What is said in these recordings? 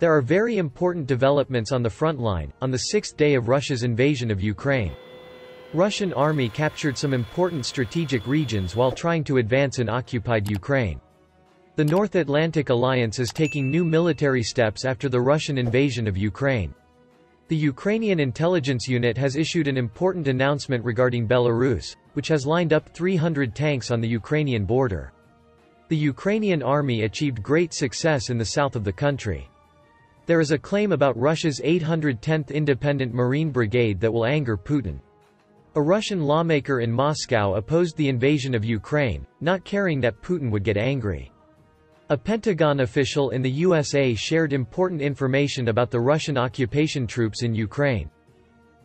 There are very important developments on the front line, on the sixth day of Russia's invasion of Ukraine. Russian army captured some important strategic regions while trying to advance in occupied Ukraine. The North Atlantic Alliance is taking new military steps after the Russian invasion of Ukraine. The Ukrainian intelligence unit has issued an important announcement regarding Belarus, which has lined up 300 tanks on the Ukrainian border. The Ukrainian army achieved great success in the south of the country. There is a claim about Russia's 810th Independent Marine Brigade that will anger Putin. A Russian lawmaker in Moscow opposed the invasion of Ukraine, not caring that Putin would get angry. A Pentagon official in the USA shared important information about the Russian occupation troops in Ukraine.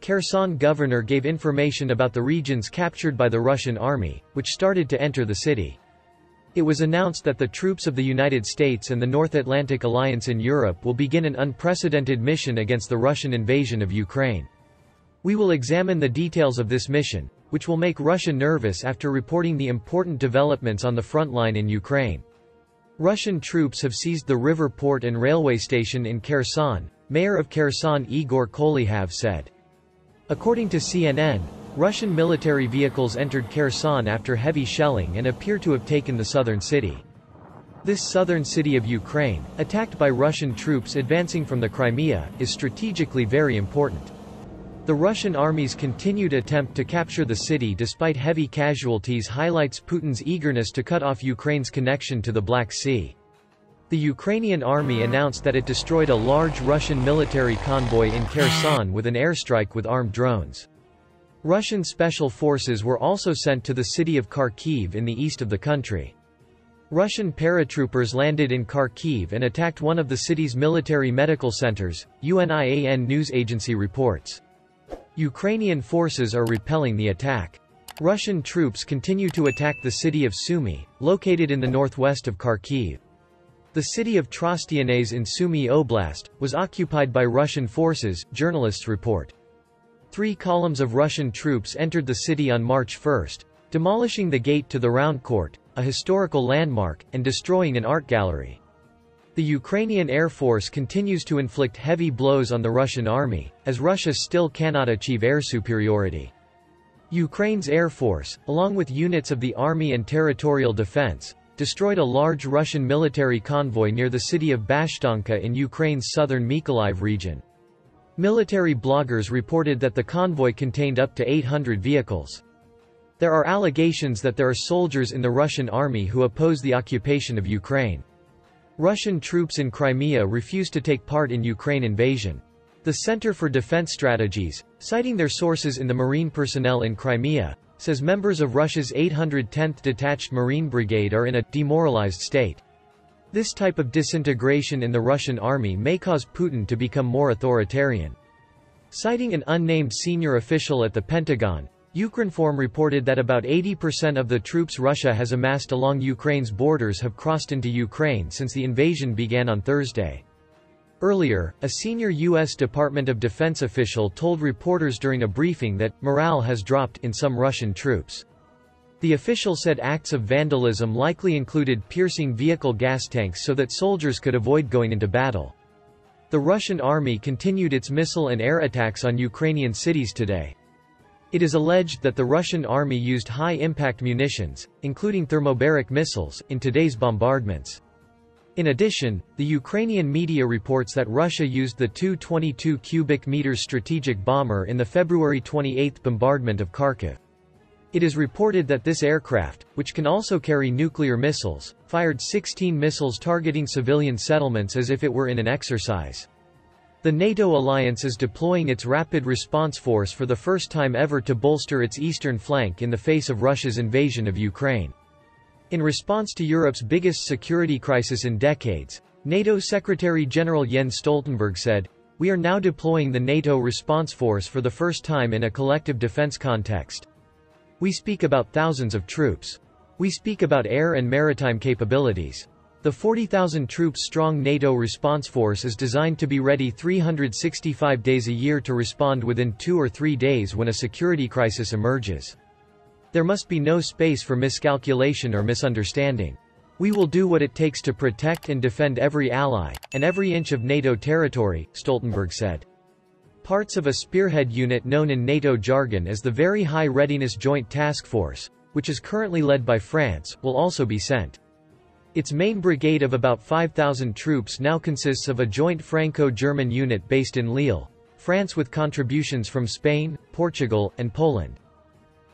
Kherson governor gave information about the regions captured by the Russian army, which started to enter the city. It was announced that the troops of the United States and the North Atlantic Alliance in Europe will begin an unprecedented mission against the Russian invasion of Ukraine. We will examine the details of this mission, which will make Russia nervous after reporting the important developments on the front line in Ukraine. Russian troops have seized the river port and railway station in Kherson, Mayor of Kherson Igor Kolyhav said. According to CNN, Russian military vehicles entered Kherson after heavy shelling and appear to have taken the southern city. This southern city of Ukraine, attacked by Russian troops advancing from the Crimea, is strategically very important. The Russian army's continued attempt to capture the city despite heavy casualties highlights Putin's eagerness to cut off Ukraine's connection to the Black Sea. The Ukrainian army announced that it destroyed a large Russian military convoy in Kherson with an airstrike with armed drones. Russian special forces were also sent to the city of Kharkiv in the east of the country. Russian paratroopers landed in Kharkiv and attacked one of the city's military medical centers, UNIAN news agency reports. Ukrainian forces are repelling the attack. Russian troops continue to attack the city of Sumy, located in the northwest of Kharkiv. The city of Trostianets in Sumy Oblast, was occupied by Russian forces, journalists report. Three columns of Russian troops entered the city on March 1, demolishing the gate to the Round Court, a historical landmark, and destroying an art gallery. The Ukrainian Air Force continues to inflict heavy blows on the Russian army, as Russia still cannot achieve air superiority. Ukraine's Air Force, along with units of the Army and Territorial Defense, destroyed a large Russian military convoy near the city of Bashtanka in Ukraine's southern Mykolaiv region. Military bloggers reported that the convoy contained up to 800 vehicles. There are allegations that there are soldiers in the Russian army who oppose the occupation of Ukraine. Russian troops in Crimea refuse to take part in Ukraine invasion. The Center for Defense Strategies, citing their sources in the marine personnel in Crimea, says members of Russia's 810th Detached Marine Brigade are in a demoralized state. This type of disintegration in the Russian army may cause Putin to become more authoritarian. Citing an unnamed senior official at the Pentagon, Ukrinform reported that about 80% of the troops Russia has amassed along Ukraine's borders have crossed into Ukraine since the invasion began on Thursday. Earlier, a senior U.S. Department of Defense official told reporters during a briefing that morale has dropped in some Russian troops. The official said acts of vandalism likely included piercing vehicle gas tanks so that soldiers could avoid going into battle. The Russian army continued its missile and air attacks on Ukrainian cities today. It is alleged that the Russian army used high-impact munitions, including thermobaric missiles, in today's bombardments. In addition, the Ukrainian media reports that Russia used the Tu-22 cubic meters strategic bomber in the February 28 bombardment of Kharkiv. It is reported that this aircraft, which can also carry nuclear missiles, fired 16 missiles targeting civilian settlements as if it were in an exercise. The NATO alliance is deploying its Rapid Response Force for the first time ever to bolster its eastern flank in the face of Russia's invasion of Ukraine. In response to Europe's biggest security crisis in decades, NATO Secretary-General Jens Stoltenberg said, We are now deploying the NATO response force for the first time in a collective defense context. We speak about thousands of troops. We speak about air and maritime capabilities. The 40,000 troops strong NATO response force is designed to be ready 365 days a year to respond within two or three days when a security crisis emerges. There must be no space for miscalculation or misunderstanding. We will do what it takes to protect and defend every ally, and every inch of NATO territory, Stoltenberg said. Parts of a spearhead unit known in NATO jargon as the Very High Readiness Joint Task Force, which is currently led by France, will also be sent. Its main brigade of about 5,000 troops now consists of a joint Franco-German unit based in Lille, France with contributions from Spain, Portugal, and Poland.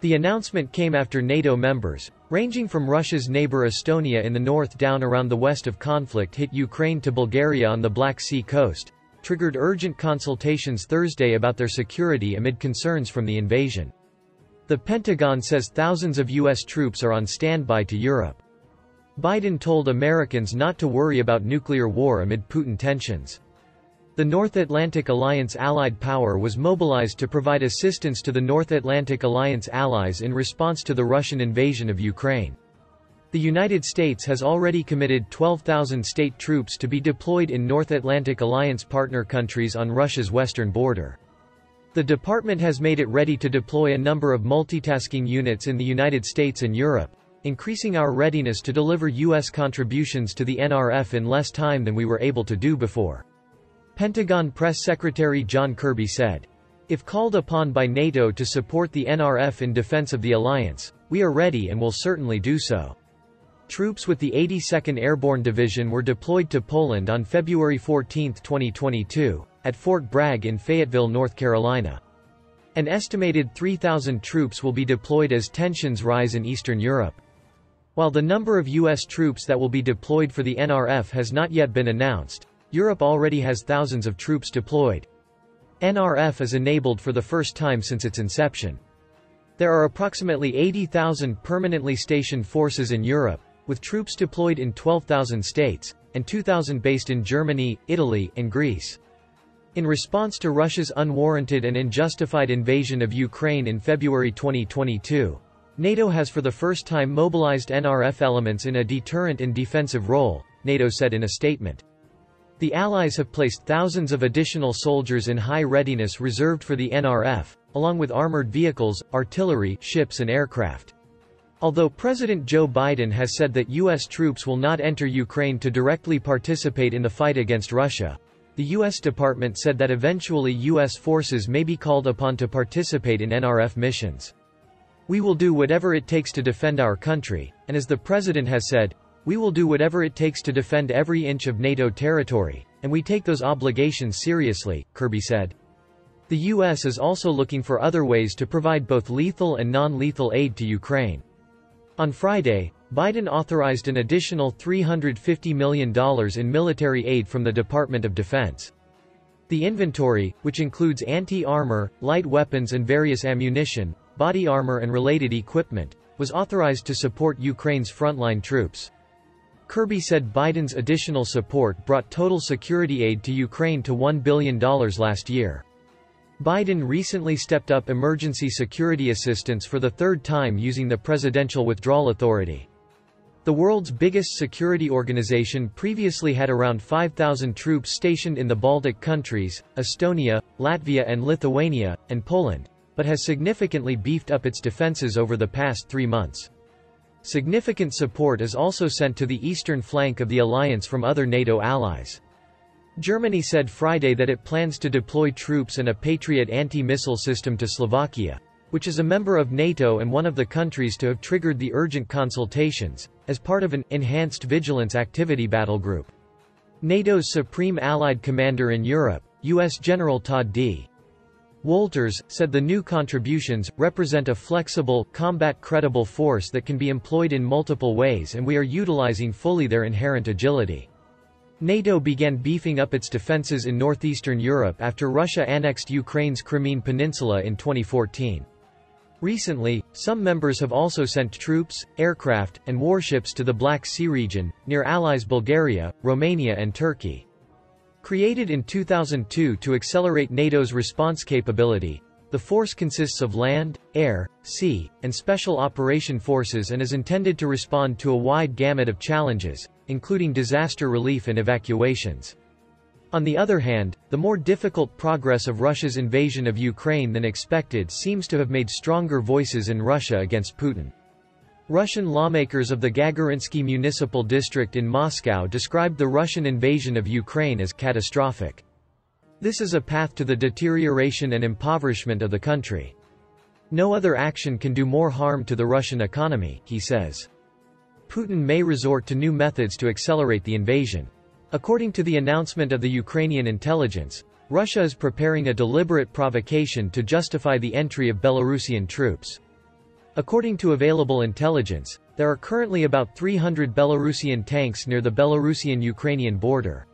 The announcement came after NATO members, ranging from Russia's neighbor Estonia in the north down around the west of conflict hit Ukraine to Bulgaria on the Black Sea coast, triggered urgent consultations Thursday about their security amid concerns from the invasion. The Pentagon says thousands of U.S. troops are on standby to Europe. Biden told Americans not to worry about nuclear war amid Putin tensions. The North Atlantic Alliance allied power was mobilized to provide assistance to the North Atlantic Alliance allies in response to the Russian invasion of Ukraine. The United States has already committed 12,000 state troops to be deployed in North Atlantic Alliance partner countries on Russia's western border. The department has made it ready to deploy a number of multitasking units in the United States and Europe, increasing our readiness to deliver U.S. contributions to the NRF in less time than we were able to do before. Pentagon Press Secretary John Kirby said, If called upon by NATO to support the NRF in defense of the alliance, we are ready and will certainly do so. Troops with the 82nd Airborne Division were deployed to Poland on February 14, 2022, at Fort Bragg in Fayetteville, North Carolina. An estimated 3,000 troops will be deployed as tensions rise in Eastern Europe. While the number of U.S. troops that will be deployed for the NRF has not yet been announced, Europe already has thousands of troops deployed. NRF is enabled for the first time since its inception. There are approximately 80,000 permanently stationed forces in Europe, with troops deployed in 12,000 states, and 2,000 based in Germany, Italy, and Greece. In response to Russia's unwarranted and unjustified invasion of Ukraine in February 2022, NATO has for the first time mobilized NRF elements in a deterrent and defensive role, NATO said in a statement. The Allies have placed thousands of additional soldiers in high readiness reserved for the NRF, along with armored vehicles, artillery, ships and aircraft. Although President Joe Biden has said that U.S. troops will not enter Ukraine to directly participate in the fight against Russia, the U.S. Department said that eventually U.S. forces may be called upon to participate in NRF missions. We will do whatever it takes to defend our country, and as the President has said, we will do whatever it takes to defend every inch of NATO territory, and we take those obligations seriously, Kirby said. The U.S. is also looking for other ways to provide both lethal and non-lethal aid to Ukraine. On Friday, Biden authorized an additional $350 million in military aid from the Department of Defense. The inventory, which includes anti-armor, light weapons and various ammunition, body armor and related equipment, was authorized to support Ukraine's frontline troops. Kirby said Biden's additional support brought total security aid to Ukraine to $1 billion last year. Biden recently stepped up emergency security assistance for the third time using the Presidential Withdrawal Authority. The world's biggest security organization previously had around 5,000 troops stationed in the Baltic countries, Estonia, Latvia and Lithuania, and Poland, but has significantly beefed up its defenses over the past three months. Significant support is also sent to the eastern flank of the alliance from other NATO allies. Germany said Friday that it plans to deploy troops and a Patriot anti-missile system to Slovakia, which is a member of NATO and one of the countries to have triggered the urgent consultations, as part of an enhanced vigilance activity battle group. NATO's supreme allied commander in Europe, U.S. General Todd D. Wolters, said the new contributions, represent a flexible, combat-credible force that can be employed in multiple ways and we are utilizing fully their inherent agility. NATO began beefing up its defenses in northeastern Europe after Russia annexed Ukraine's Crimean Peninsula in 2014. Recently, some members have also sent troops, aircraft, and warships to the Black Sea region, near allies Bulgaria, Romania and Turkey. Created in 2002 to accelerate NATO's response capability, the force consists of land, air, sea, and special operation forces and is intended to respond to a wide gamut of challenges, including disaster relief and evacuations. On the other hand, the more difficult progress of Russia's invasion of Ukraine than expected seems to have made stronger voices in Russia against Putin. Russian lawmakers of the Gagarinsky Municipal District in Moscow described the Russian invasion of Ukraine as catastrophic. This is a path to the deterioration and impoverishment of the country. No other action can do more harm to the Russian economy, he says. Putin may resort to new methods to accelerate the invasion. According to the announcement of the Ukrainian intelligence, Russia is preparing a deliberate provocation to justify the entry of Belarusian troops. According to available intelligence, there are currently about 300 Belarusian tanks near the Belarusian-Ukrainian border.